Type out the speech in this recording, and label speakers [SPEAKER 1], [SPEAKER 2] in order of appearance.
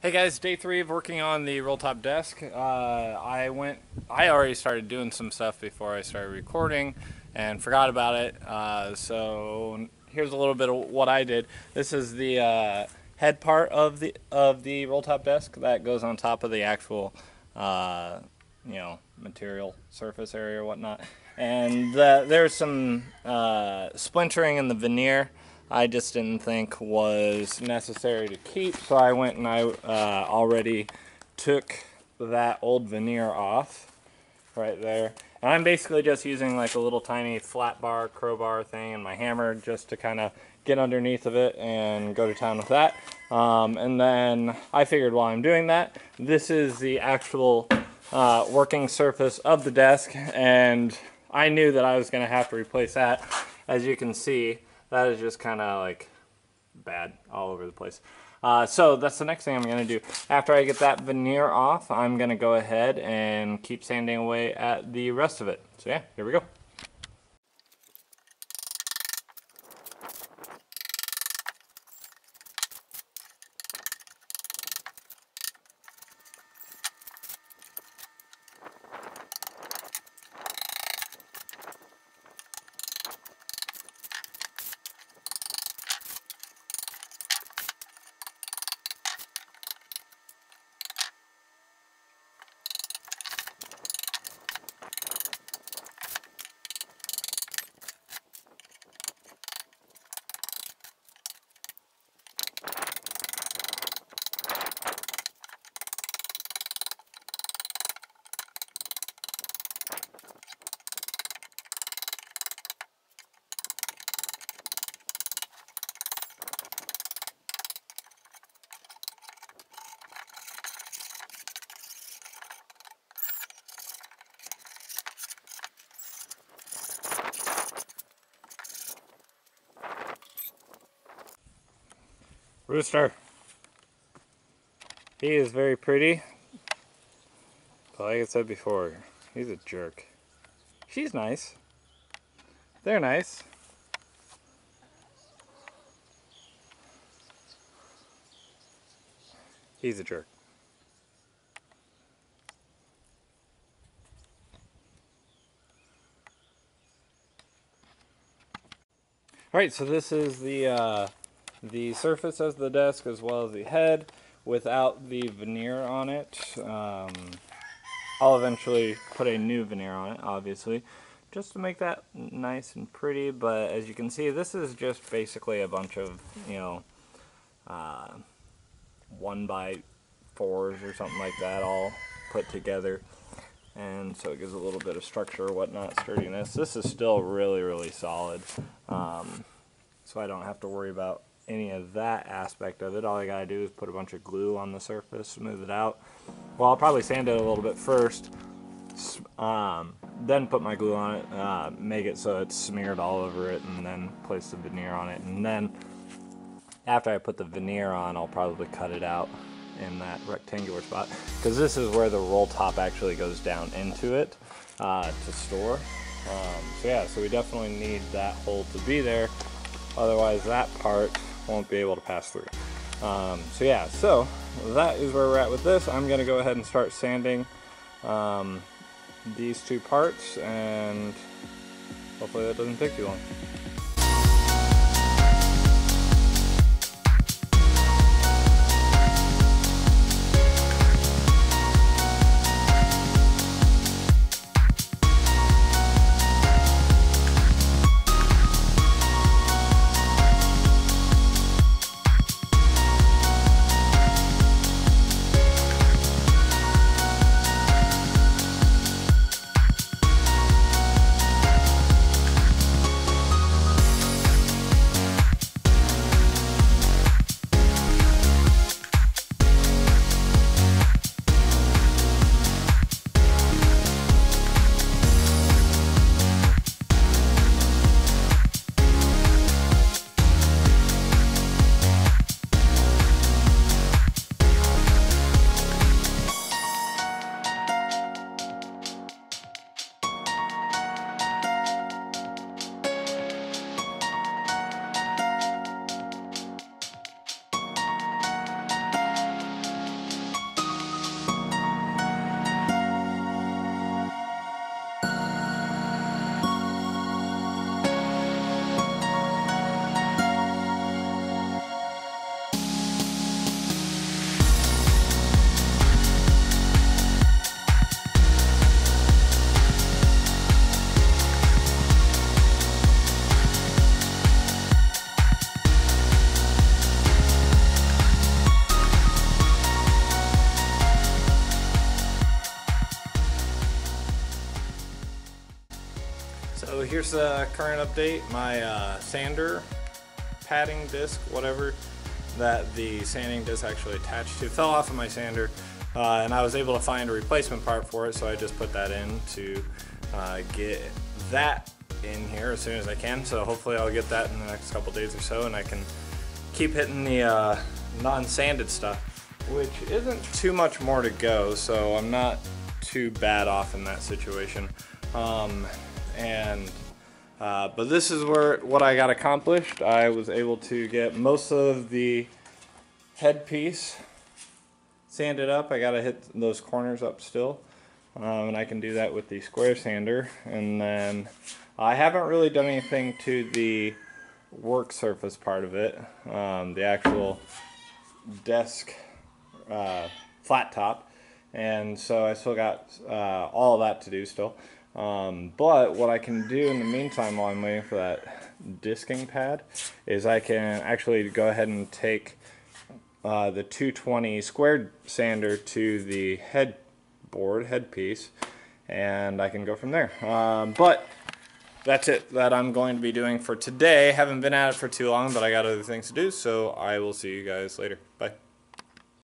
[SPEAKER 1] Hey guys, day three of working on the roll top desk. Uh, I went, I already started doing some stuff before I started recording and forgot about it. Uh, so here's a little bit of what I did. This is the uh, head part of the of the roll top desk that goes on top of the actual, uh, you know, material surface area or whatnot. And the, there's some uh, splintering in the veneer. I just didn't think was necessary to keep, so I went and I uh, already took that old veneer off right there. And I'm basically just using like a little tiny flat bar crowbar thing and my hammer just to kind of get underneath of it and go to town with that. Um, and then I figured while I'm doing that, this is the actual uh, working surface of the desk and I knew that I was going to have to replace that. As you can see, that is just kind of like bad all over the place. Uh, so that's the next thing I'm going to do. After I get that veneer off, I'm going to go ahead and keep sanding away at the rest of it. So yeah, here we go. Rooster. He is very pretty. But like I said before, he's a jerk. She's nice. They're nice. He's a jerk. Alright, so this is the uh, the surface of the desk as well as the head without the veneer on it. Um, I'll eventually put a new veneer on it, obviously, just to make that nice and pretty. But as you can see, this is just basically a bunch of, you know, uh, one by fours or something like that all put together. And so it gives a little bit of structure, whatnot, sturdiness. This is still really, really solid. Um, so I don't have to worry about any of that aspect of it. All I gotta do is put a bunch of glue on the surface, smooth it out. Well, I'll probably sand it a little bit first, um, then put my glue on it, uh, make it so it's smeared all over it, and then place the veneer on it. And then after I put the veneer on, I'll probably cut it out in that rectangular spot because this is where the roll top actually goes down into it uh, to store. Um, so yeah, so we definitely need that hole to be there. Otherwise, that part won't be able to pass through. Um, so yeah, so that is where we're at with this. I'm going to go ahead and start sanding um, these two parts and hopefully that doesn't take too long. Here's the current update. My uh, sander padding disc, whatever that the sanding disc actually attached to, fell off of my sander, uh, and I was able to find a replacement part for it. So I just put that in to uh, get that in here as soon as I can. So hopefully I'll get that in the next couple days or so, and I can keep hitting the uh, non-sanded stuff, which isn't too much more to go. So I'm not too bad off in that situation. Um, and uh, but this is where what I got accomplished. I was able to get most of the headpiece sanded up. I gotta hit those corners up still, um, and I can do that with the square sander. And then I haven't really done anything to the work surface part of it, um, the actual desk uh, flat top, and so I still got uh, all of that to do still. Um, but what I can do in the meantime while I'm waiting for that disking pad is I can actually go ahead and take uh, the 220 squared sander to the headboard, headpiece, and I can go from there. Um, but that's it that I'm going to be doing for today. Haven't been at it for too long, but I got other things to do, so I will see you guys later. Bye.